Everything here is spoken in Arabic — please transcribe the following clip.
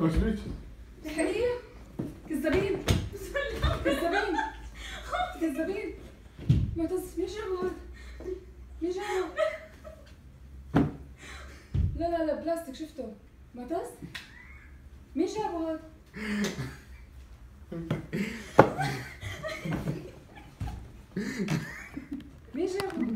وش بيك؟ تحيه كذابين كذابين كذابين معتز مين جابه مين جابه لا لا لا بلاستيك شفته معتز مين جابه هذا؟ مين جابه؟